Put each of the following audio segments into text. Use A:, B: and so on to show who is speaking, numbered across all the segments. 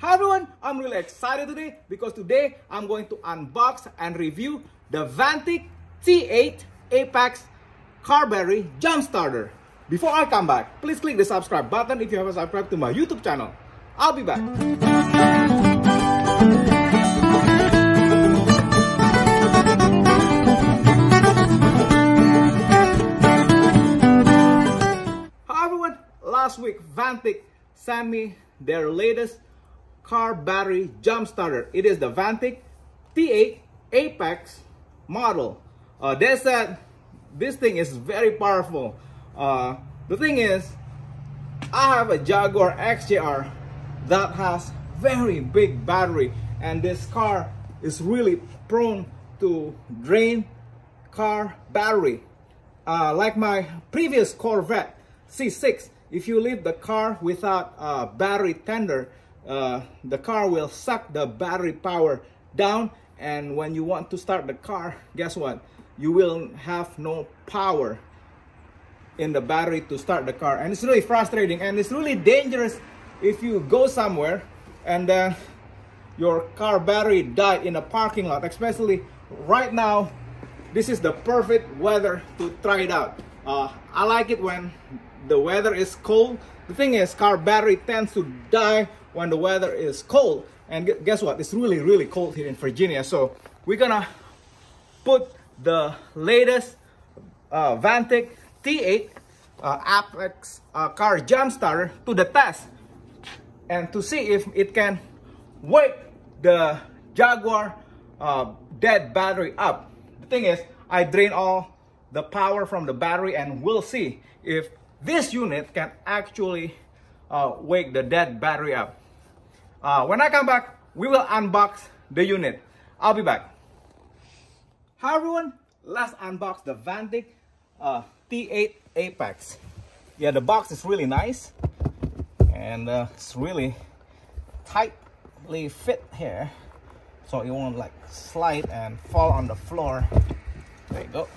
A: Hi everyone, I'm really excited today because today I'm going to unbox and review the Fanttik T8 Apex Carberry Jump Starter. Before I come back, please click the subscribe button if you haven't subscribed to my YouTube channel. I'll be back. Hi everyone, last week Fanttik sent me their latest car battery jump starter. It is the Fanttik T8 Apex model. Uh, they said this thing is very powerful. Uh, the thing is, I have a Jaguar XJR that has very big battery and this car is really prone to drain car battery. Uh, like my previous Corvette C6, if you leave the car without a battery tender, uh, the car will suck the battery power down and when you want to start the car guess what? You will have no power in the battery to start the car. And it's really frustrating and it's really dangerous if you go somewhere and then your car battery died in a parking lot. Especially right now this is the perfect weather to try it out. Uh, I like it when the weather is cold. The thing is car battery tends to die when the weather is cold. And guess what? It's really, really cold here in Virginia. So we're gonna put the latest uh, Fanttik T8 uh, Apex uh, car jump starter to the test and to see if it can wake the Jaguar uh, dead battery up. The thing is, I drain all the power from the battery and we'll see if this unit can actually uh, wake the dead battery up. Uh, when I come back, we will unbox the unit. I'll be back. Hi everyone, let's unbox the Fanttik uh, T8 Apex. Yeah, the box is really nice and uh, it's really tightly fit here so it won't like slide and fall on the floor. There you go.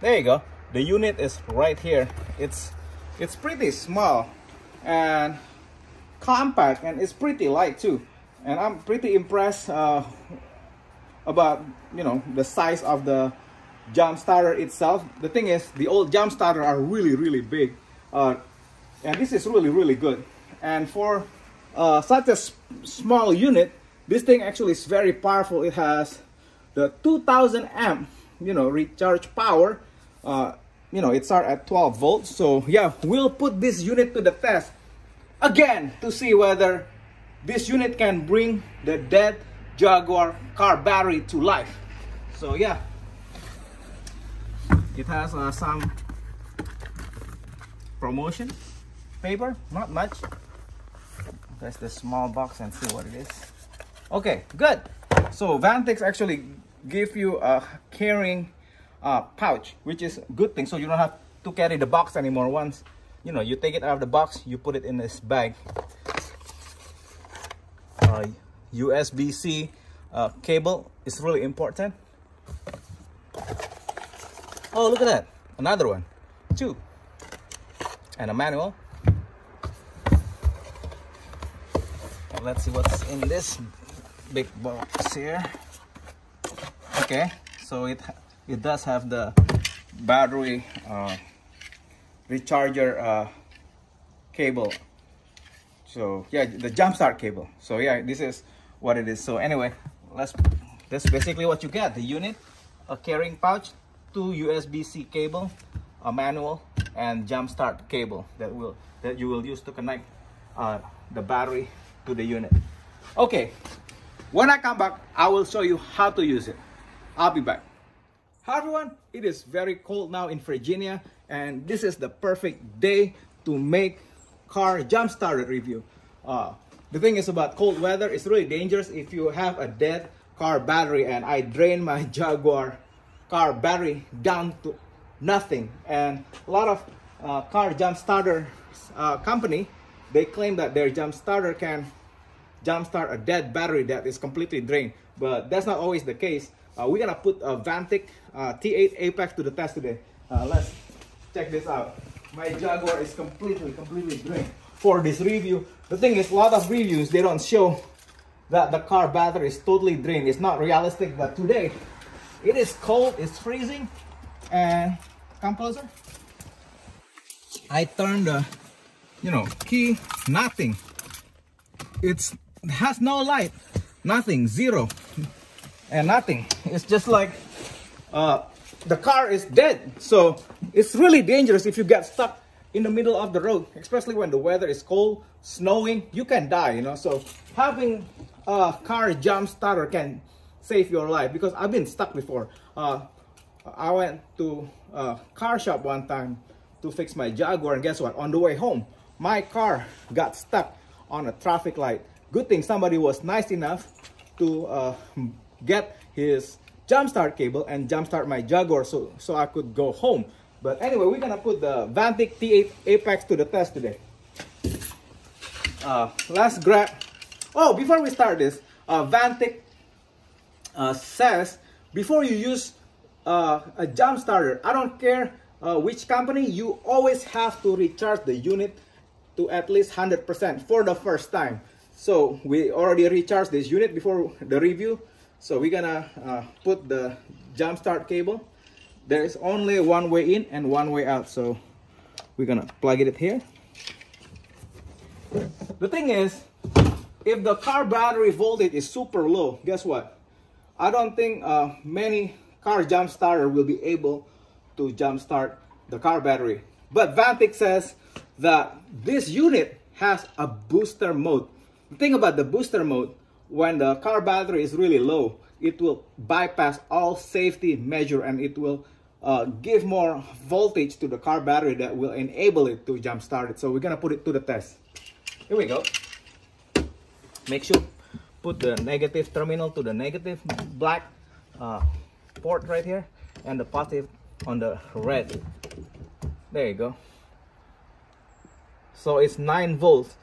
A: There you go. The unit is right here. It's it's pretty small and compact and it's pretty light too. And I'm pretty impressed uh, about you know the size of the jump starter itself. The thing is the old jump starter are really really big. Uh, and this is really really good. And for uh, such a small unit this thing actually is very powerful. It has the 2000 amp you know recharge power. Uh, you know it starts at 12 volts so yeah we'll put this unit to the test again to see whether this unit can bring the dead Jaguar car battery to life. So yeah. It has uh, some promotion paper not much. That's the small box and see what it is. Okay good. So Fanttik's actually give you a carrying uh, pouch, which is a good thing. So you don't have to carry the box anymore. Once, you know, you take it out of the box, you put it in this bag. Uh, USB-C uh, cable is really important. Oh, look at that. Another one. Two. And a manual. Let's see what's in this big box here. Okay, so it it does have the battery uh, recharger uh, cable. So yeah the jump start cable. So yeah this is what it is. So anyway let's that's basically what you get. The unit a carrying pouch two USB-C cable a manual and jump start cable that will that you will use to connect uh, the battery to the unit. Okay when I come back I will show you how to use it. I'll be back Hi everyone, it is very cold now in Virginia and this is the perfect day to make car jump starter review. Uh, the thing is about cold weather, it's really dangerous if you have a dead car battery and I drain my Jaguar car battery down to nothing. And a lot of uh, car jump starter uh, company they claim that their jump starter can jump start a dead battery that is completely drained. But that's not always the case. Uh, we're gonna put a Fanttik uh, T8 Apex to the test today. Uh, let's check this out. My Jaguar is completely, completely drained. for this review. The thing is, a lot of reviews, they don't show that the car battery is totally drained. It's not realistic, but today, it is cold, it's freezing, and come closer. I turned the, you know, key, nothing. It's it has no light, nothing, zero, and nothing. It's just like uh, the car is dead. So it's really dangerous if you get stuck in the middle of the road, especially when the weather is cold, snowing, you can die, you know. So having a car jump starter can save your life because I've been stuck before. Uh, I went to a car shop one time to fix my Jaguar and guess what? On the way home, my car got stuck on a traffic light. Good thing somebody was nice enough to uh, get his jumpstart cable and jumpstart my Jaguar so, so I could go home. But anyway, we're gonna put the Fanttik T8 Apex to the test today. Uh, let's grab, oh, before we start this, uh, Fanttik uh, says, before you use uh, a jump starter, I don't care uh, which company, you always have to recharge the unit to at least 100% for the first time. So we already recharged this unit before the review. So we're gonna uh, put the jump start cable. There is only one way in and one way out. So we're gonna plug it here. The thing is if the car battery voltage is super low guess what? I don't think uh, many car jump starter will be able to jump start the car battery. But Fanttik says that this unit has a booster mode. The thing about the booster mode when the car battery is really low it will bypass all safety measure and it will uh, give more voltage to the car battery that will enable it to jump start it. So we're gonna put it to the test. Here we go. Make sure put the negative terminal to the negative black uh, port right here and the positive on the red. There you go. So it's 9 volts.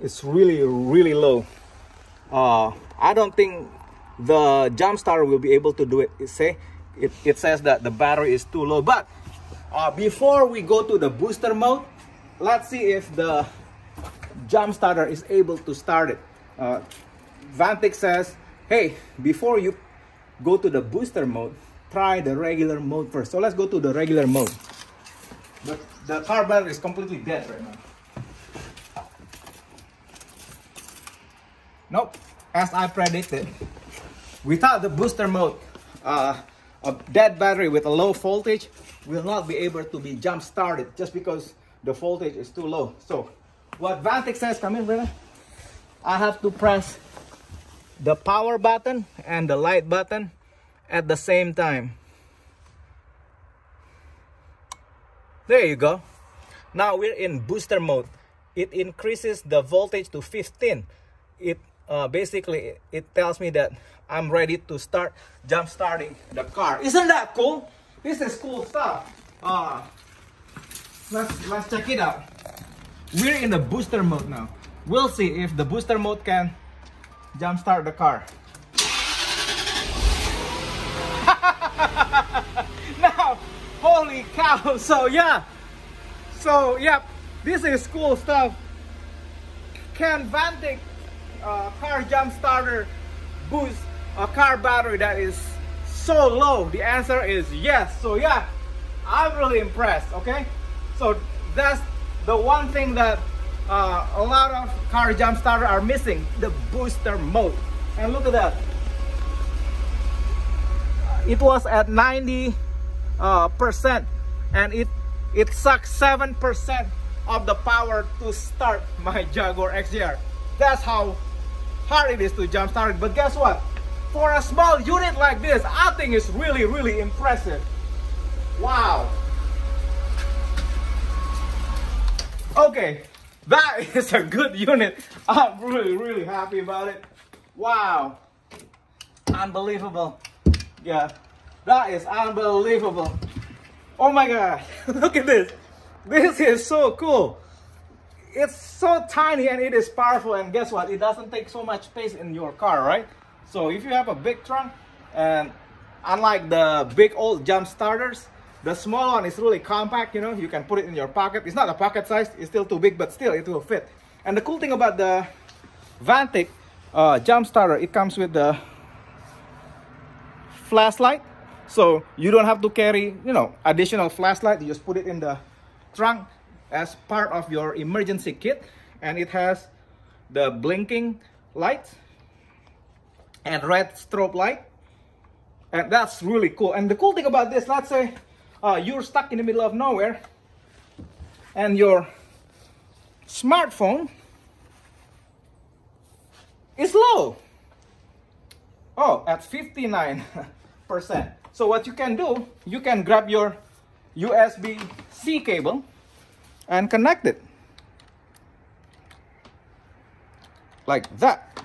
A: It's really, really low. Uh, I don't think the jump starter will be able to do it. Say it, it says that the battery is too low. But uh, before we go to the booster mode, let's see if the jump starter is able to start it. Uh, Fanttik says, hey, before you go to the booster mode, try the regular mode first. So let's go to the regular mode. The, the car battery is completely dead right now. Nope, as I predicted, without the booster mode, uh, a dead battery with a low voltage will not be able to be jump started just because the voltage is too low. So what Fanttik says, come in brother, I have to press the power button and the light button at the same time. There you go. Now we're in booster mode. It increases the voltage to 15. It uh, basically it tells me that I'm ready to start jump starting the car. Isn't that cool? This is cool stuff. Uh, let's let's check it out. We're in the booster mode now. We'll see if the booster mode can jump start the car. now, holy cow! So yeah, so yep, this is cool stuff. Can Fanttik uh, car jump starter boost a car battery that is so low? The answer is yes. So yeah, I'm really impressed, okay? So that's the one thing that uh, a lot of car jump starter are missing, the booster mode. And look at that. It was at 90 uh, percent and it it sucks 7 percent of the power to start my Jaguar XJR. That's how hard it is to jump start it. But guess what? For a small unit like this, I think it's really, really impressive. Wow. Okay, that is a good unit. I'm really, really happy about it. Wow. Unbelievable. Yeah, that is unbelievable. Oh my God, look at this. This is so cool it's so tiny and it is powerful and guess what it doesn't take so much space in your car right so if you have a big trunk and unlike the big old jump starters The small one is really compact, you know, you can put it in your pocket. It's not a pocket size, it's still too big, but still it will fit. And the cool thing about the Fanttik uh, jump starter, it comes with the flashlight. So you don't have to carry, you know, additional flashlight. You just put it in the trunk as part of your emergency kit. And it has the blinking light and red strobe light. And that's really cool. And the cool thing about this, let's say uh, you're stuck in the middle of nowhere and your smartphone is low. Oh, at 59%. So what you can do, you can grab your USB-C cable and connect it. Like that.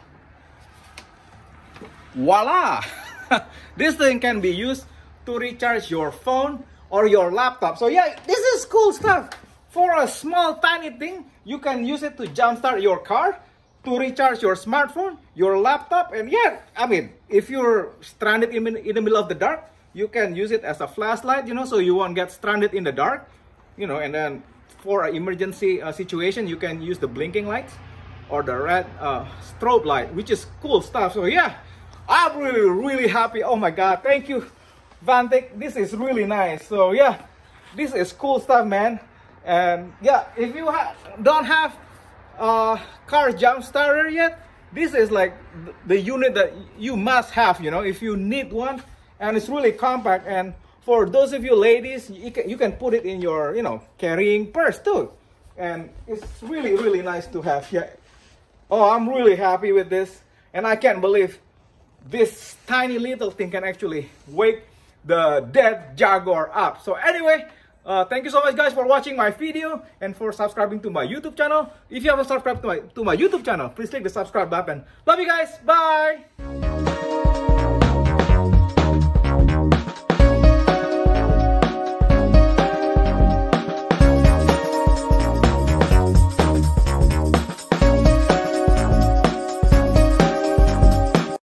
A: Voila! this thing can be used to recharge your phone or your laptop. So yeah, this is cool stuff. For a small tiny thing, you can use it to jumpstart your car, to recharge your smartphone, your laptop, and yeah, I mean, if you're stranded in, in the middle of the dark, you can use it as a flashlight, you know, so you won't get stranded in the dark, you know, and then for an emergency uh, situation, you can use the blinking lights or the red uh, strobe light, which is cool stuff. So yeah, I'm really, really happy. Oh my God, thank you, Fanttik. This is really nice. So yeah, this is cool stuff, man. And yeah, if you ha don't have a car jump starter yet, this is like the unit that you must have, you know, if you need one. And it's really compact. And for those of you ladies, you can, you can put it in your, you know, carrying purse too. And it's really, really nice to have. Yeah. Oh, I'm really happy with this. And I can't believe this tiny little thing can actually wake the dead Jaguar up. So anyway, uh, thank you so much guys for watching my video and for subscribing to my YouTube channel. If you haven't subscribed to my, to my YouTube channel, please click the subscribe button. Love you guys. Bye.